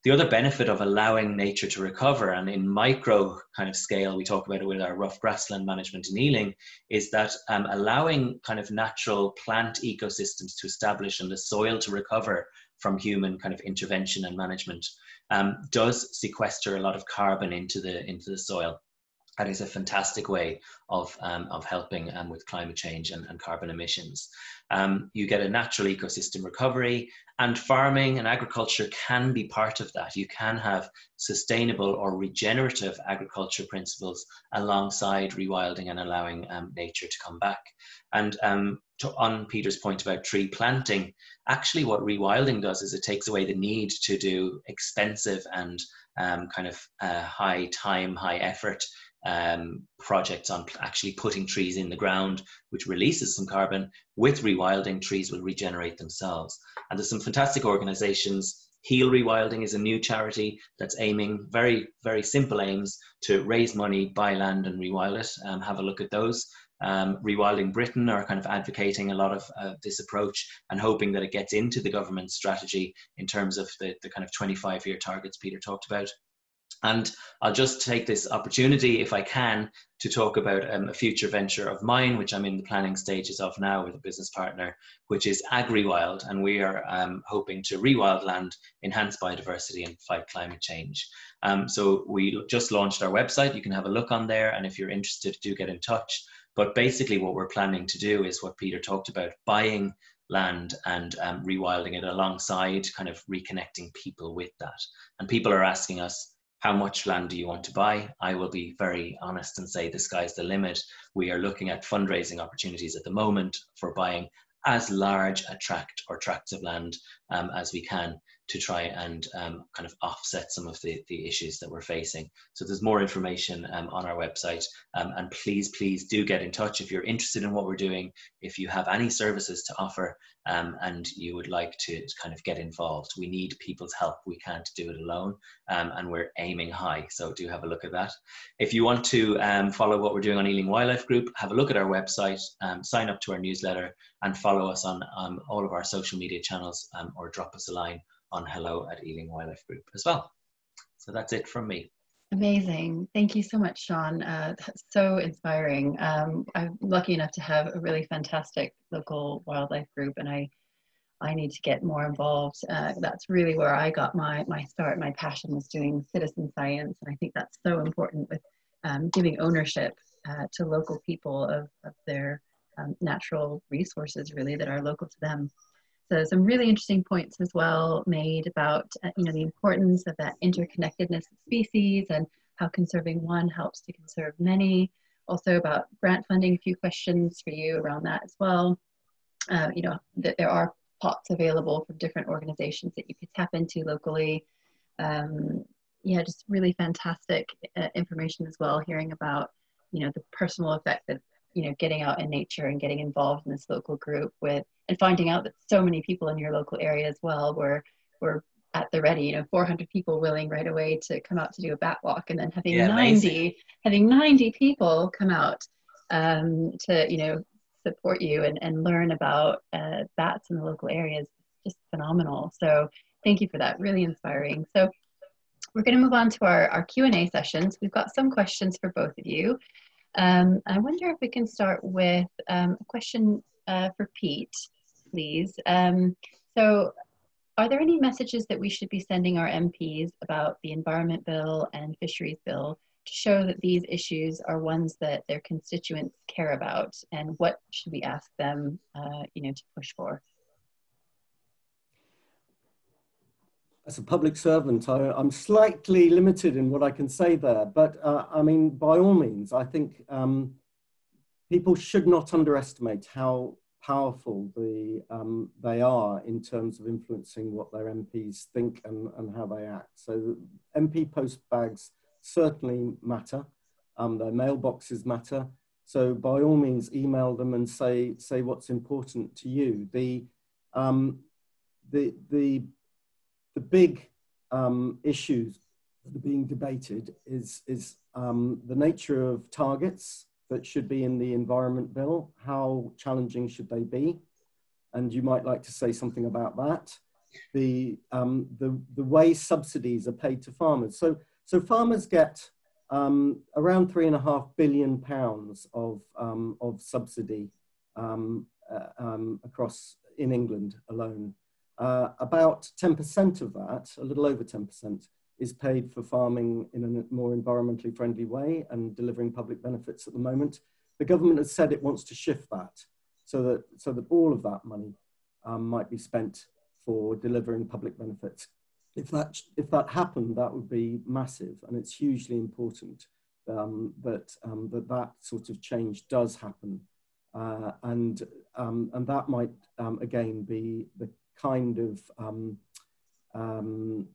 the other benefit of allowing nature to recover, and in micro kind of scale, we talk about it with our rough grassland management in Ealing, is that um, allowing kind of natural plant ecosystems to establish and the soil to recover from human kind of intervention and management um, does sequester a lot of carbon into the into the soil. That is a fantastic way of, um, of helping um, with climate change and, and carbon emissions. Um, you get a natural ecosystem recovery, and farming and agriculture can be part of that. You can have sustainable or regenerative agriculture principles alongside rewilding and allowing um, nature to come back. And um, to, on Peter's point about tree planting, actually, what rewilding does is it takes away the need to do expensive and um, kind of uh, high time, high effort um, projects on actually putting trees in the ground, which releases some carbon. With rewilding, trees will regenerate themselves. And there's some fantastic organizations. Heal Rewilding is a new charity that's aiming very, very simple aims to raise money, buy land, and rewild it. Um, have a look at those. Um, Rewilding Britain are kind of advocating a lot of uh, this approach and hoping that it gets into the government strategy in terms of the, the kind of 25 year targets Peter talked about. And I'll just take this opportunity, if I can, to talk about um, a future venture of mine, which I'm in the planning stages of now with a business partner, which is AgriWild. And we are um, hoping to rewild land, enhance biodiversity, and fight climate change. Um, so we just launched our website. You can have a look on there. And if you're interested, do get in touch. But basically, what we're planning to do is what Peter talked about buying land and um, rewilding it alongside kind of reconnecting people with that. And people are asking us, how much land do you want to buy? I will be very honest and say the sky's the limit. We are looking at fundraising opportunities at the moment for buying as large a tract or tracts of land um, as we can to try and um, kind of offset some of the, the issues that we're facing. So there's more information um, on our website um, and please, please do get in touch if you're interested in what we're doing, if you have any services to offer um, and you would like to kind of get involved. We need people's help. We can't do it alone um, and we're aiming high. So do have a look at that. If you want to um, follow what we're doing on Ealing Wildlife Group, have a look at our website, sign up to our newsletter and follow us on all of our social media channels or drop us a line on hello at Ealing Wildlife Group as well. So that's it from me. Amazing. Thank you so much, Sean. Uh, that's so inspiring. Um, I'm lucky enough to have a really fantastic local wildlife group, and I, I need to get more involved. Uh, that's really where I got my, my start. My passion was doing citizen science, and I think that's so important with um, giving ownership uh, to local people of, of their um, natural resources, really, that are local to them. So some really interesting points as well made about uh, you know the importance of that interconnectedness of species and how conserving one helps to conserve many. Also about grant funding, a few questions for you around that as well. Uh, you know that there are pots available from different organizations that you could tap into locally. Um, yeah, just really fantastic uh, information as well. Hearing about you know the personal effect that you know getting out in nature and getting involved in this local group with and finding out that so many people in your local area as well were were at the ready you know 400 people willing right away to come out to do a bat walk and then having yeah, 90 amazing. having 90 people come out um, to you know support you and, and learn about uh, bats in the local areas just phenomenal. So thank you for that really inspiring. So we're going to move on to our, our q&a sessions. We've got some questions for both of you um, I wonder if we can start with um, a question uh, for Pete, please. Um, so, are there any messages that we should be sending our MPs about the Environment Bill and Fisheries Bill to show that these issues are ones that their constituents care about and what should we ask them uh, you know to push for as a public servant I, am slightly limited in what i can say there but uh, i mean by all means i think um, people should not underestimate how powerful the, um, they are in terms of influencing what their MPs think and, and how they act. So MP post bags certainly matter. Um, their mailboxes matter. So by all means, email them and say say what's important to you. The um, the the the big um, issues that are being debated is is um, the nature of targets that should be in the environment bill. How challenging should they be? And you might like to say something about that. The um, the the way subsidies are paid to farmers. So so farmers get um, around three and a half billion pounds of, um, of subsidy um, uh, um, across in England alone. Uh, about 10% of that, a little over 10%, is paid for farming in a more environmentally friendly way and delivering public benefits at the moment. The government has said it wants to shift that so that, so that all of that money um, might be spent for delivering public benefits if that if that happened, that would be massive, and it's hugely important um, that um, that that sort of change does happen, uh, and um, and that might um, again be the kind of um, um,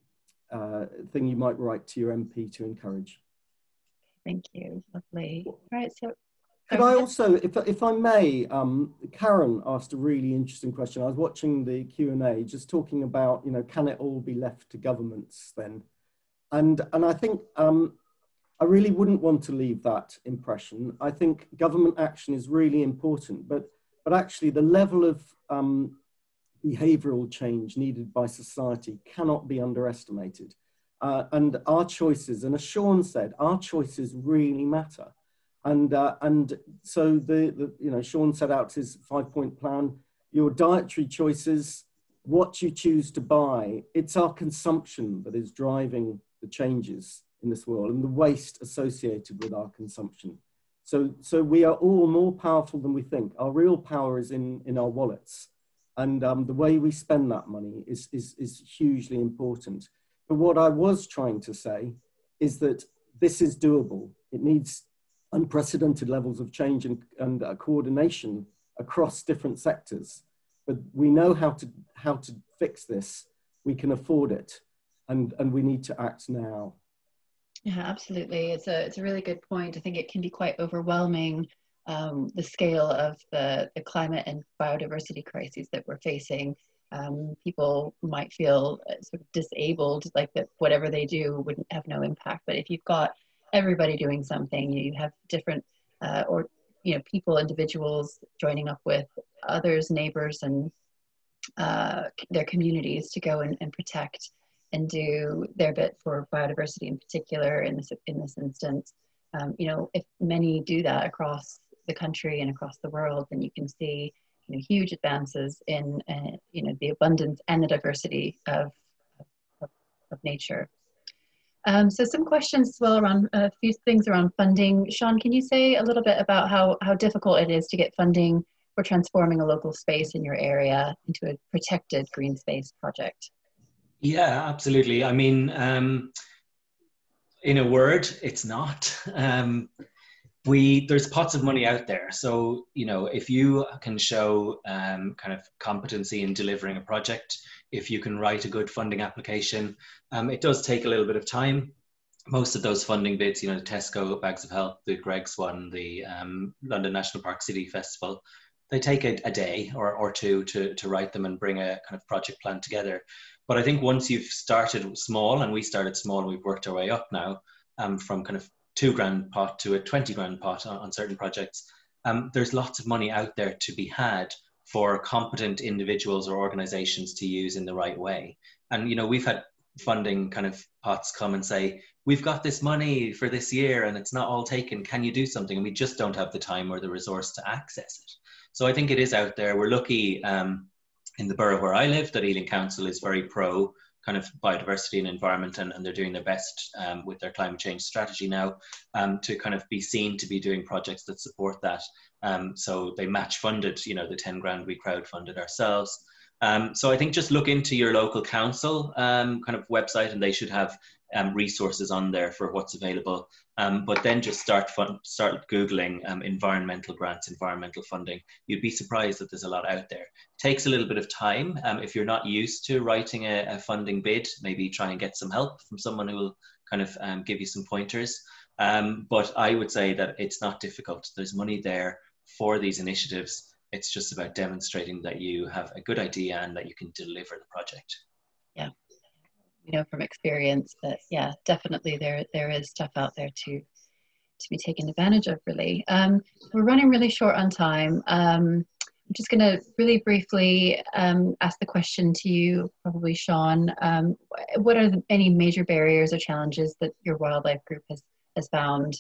uh, thing you might write to your MP to encourage. Thank you, lovely. Right, so could I also, if, if I may, um, Karen asked a really interesting question. I was watching the Q&A just talking about, you know, can it all be left to governments then? And, and I think um, I really wouldn't want to leave that impression. I think government action is really important, but, but actually the level of um, behavioral change needed by society cannot be underestimated. Uh, and our choices, and as Sean said, our choices really matter. And, uh, and so the, the, you know, Sean set out his five point plan, your dietary choices, what you choose to buy, it's our consumption that is driving the changes in this world and the waste associated with our consumption. So, so we are all more powerful than we think. Our real power is in, in our wallets. And um, the way we spend that money is, is, is hugely important. But what I was trying to say is that this is doable. It needs unprecedented levels of change and, and uh, coordination across different sectors. But we know how to, how to fix this. We can afford it, and, and we need to act now. Yeah, absolutely. It's a, it's a really good point. I think it can be quite overwhelming, um, the scale of the, the climate and biodiversity crises that we're facing. Um, people might feel uh, sort of disabled, like that whatever they do wouldn't have no impact. But if you've got everybody doing something. You have different uh, or you know people, individuals joining up with others, neighbors, and uh, their communities to go and, and protect and do their bit for biodiversity in particular in this in this instance. Um, you know, if many do that across the country and across the world, then you can see you know huge advances in uh, you know the abundance and the diversity of, of, of nature. Um, so some questions as well around a few things around funding. Sean, can you say a little bit about how, how difficult it is to get funding for transforming a local space in your area into a protected green space project? Yeah, absolutely. I mean, um, in a word, it's not. Um, we there's pots of money out there, so you know if you can show um, kind of competency in delivering a project, if you can write a good funding application. Um, it does take a little bit of time. Most of those funding bids, you know, the Tesco Bags of Help, the Greggs one, the um, London National Park City Festival, they take a, a day or, or two to, to write them and bring a kind of project plan together. But I think once you've started small, and we started small and we've worked our way up now um, from kind of two grand pot to a 20 grand pot on, on certain projects, um, there's lots of money out there to be had for competent individuals or organizations to use in the right way. And, you know, we've had funding kind of pots come and say, we've got this money for this year and it's not all taken. Can you do something? And we just don't have the time or the resource to access it. So I think it is out there. We're lucky um, in the borough where I live that Ealing Council is very pro kind of biodiversity and environment, and, and they're doing their best um, with their climate change strategy now um, to kind of be seen to be doing projects that support that. Um, so they match funded, you know, the 10 grand we crowdfunded ourselves. Um, so I think just look into your local council um, kind of website, and they should have um, resources on there for what's available. Um, but then just start fun- start googling um, environmental grants, environmental funding. You'd be surprised that there's a lot out there. Takes a little bit of time. Um, if you're not used to writing a, a, funding bid, maybe try and get some help from someone who will kind of um, give you some pointers. Um, but I would say that it's not difficult. There's money there for these initiatives. It's just about demonstrating that you have a good idea and that you can deliver the project. Yeah you know from experience that yeah definitely there there is stuff out there to to be taken advantage of really. Um, we're running really short on time. Um, i'm just going to really briefly um, ask the question to you probably sean. Um, what are the, any major barriers or challenges that your wildlife group has has found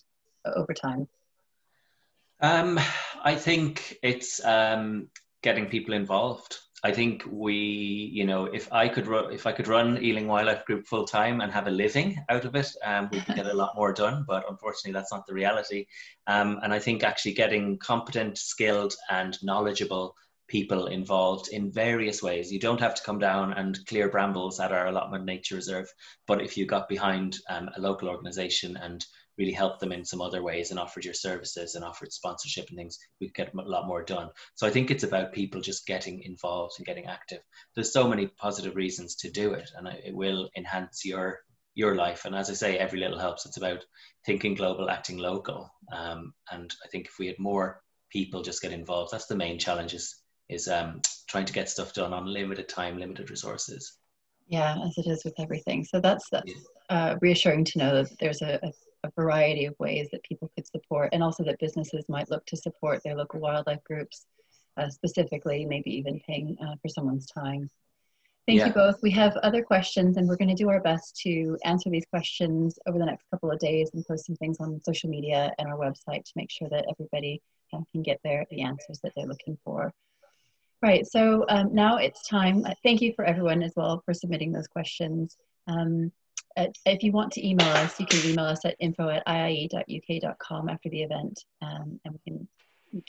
over time? Um, i think it's um, getting people involved I think we, you know, if I could run, if I could run Ealing Wildlife Group full time and have a living out of it, um, we could get a lot more done. But unfortunately, that's not the reality. Um, and I think actually getting competent, skilled, and knowledgeable people involved in various ways. You don't have to come down and clear brambles at our allotment nature reserve, but if you got behind um, a local organisation and really helped them in some other ways and offered your services and offered sponsorship and things, we could get a lot more done. So I think it's about people just getting involved and getting active. There's so many positive reasons to do it, and it will enhance your your life. And as I say, every little helps. It's about thinking global, acting local. Um, and I think if we had more people just get involved, that's the main challenge is, is um, trying to get stuff done on limited time, limited resources. Yeah, as it is with everything. So that's, that's uh, reassuring to know that there's a, a a variety of ways that people could support and also that businesses might look to support their local wildlife groups uh, specifically maybe even paying uh, for someone's time. Thank yeah. you both. We have other questions and we're going to do our best to answer these questions over the next couple of days and post some things on social media and our website to make sure that everybody um, can get their the answers that they're looking for. Right so um, now it's time uh, thank you for everyone as well for submitting those questions. Um, at, if you want to email us, you can email us at info at iie.uk.com after the event, um, and we can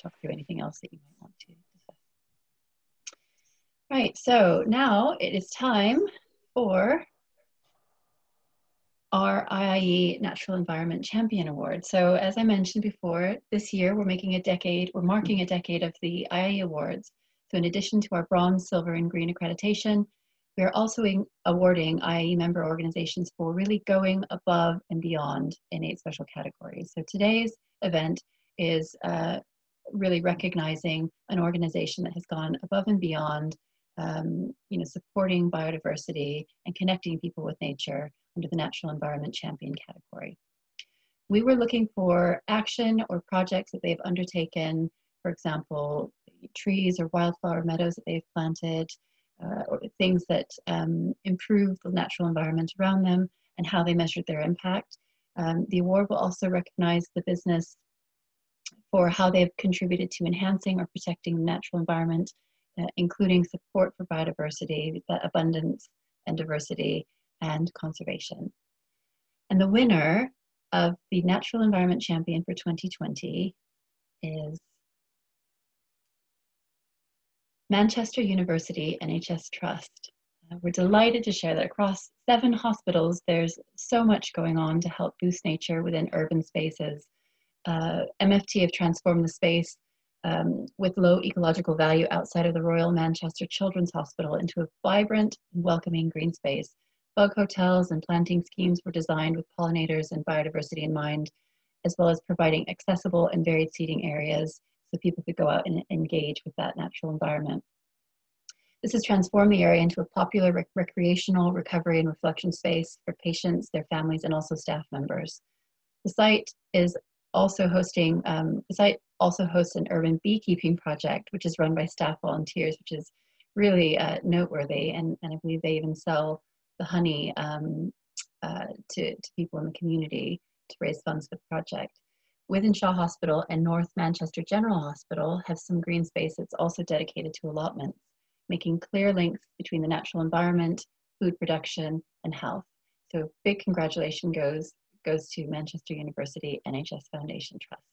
talk through anything else that you might want to discuss. Right, so now it is time for our IIE Natural Environment Champion Award. So as I mentioned before, this year we're making a decade, we're marking a decade of the IIE Awards. So in addition to our bronze, silver, and green accreditation, we are also awarding IIE member organizations for really going above and beyond in eight special categories. So today's event is uh, really recognizing an organization that has gone above and beyond, um, you know, supporting biodiversity and connecting people with nature under the Natural Environment Champion category. We were looking for action or projects that they've undertaken, for example, trees or wildflower meadows that they've planted, uh, or things that um, improve the natural environment around them and how they measured their impact. Um, the award will also recognize the business for how they've contributed to enhancing or protecting the natural environment, uh, including support for biodiversity, abundance and diversity, and conservation. And the winner of the Natural Environment Champion for 2020 is Manchester University NHS Trust. Uh, we're delighted to share that across seven hospitals, there's so much going on to help boost nature within urban spaces. Uh, MFT have transformed the space um, with low ecological value outside of the Royal Manchester Children's Hospital into a vibrant and welcoming green space. Bug hotels and planting schemes were designed with pollinators and biodiversity in mind, as well as providing accessible and varied seating areas so people could go out and engage with that natural environment. This has transformed the area into a popular rec recreational recovery and reflection space for patients, their families, and also staff members. The site is also hosting, um, the site also hosts an urban beekeeping project, which is run by staff volunteers, which is really uh, noteworthy. And, and I believe they even sell the honey um, uh, to, to people in the community to raise funds for the project. Wythenshawe Hospital and North Manchester General Hospital have some green space that's also dedicated to allotments, making clear links between the natural environment food production, and health. So big congratulations goes, goes to Manchester University NHS Foundation Trust.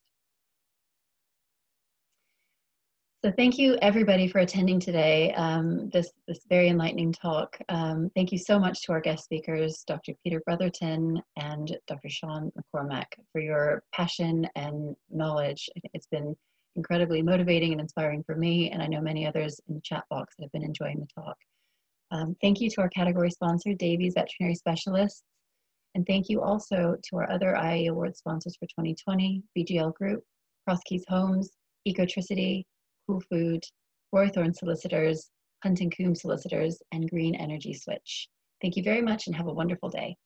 So thank you everybody for attending today, um, this, this very enlightening talk. Um, thank you so much to our guest speakers, Dr. Peter Brotherton and Dr. Sean McCormack for your passion and knowledge. It's been incredibly motivating and inspiring for me, and I know many others in the chat box that have been enjoying the talk. Um, thank you to our category sponsor, Davies Veterinary Specialists, and thank you also to our other IIE Award sponsors for 2020, BGL Group, Cross Keys Homes, Ecotricity, Cool Food, Roythornes Solicitors, Hunt and Coombs Solicitors, and Green Energy Switch. Thank you very much and have a wonderful day.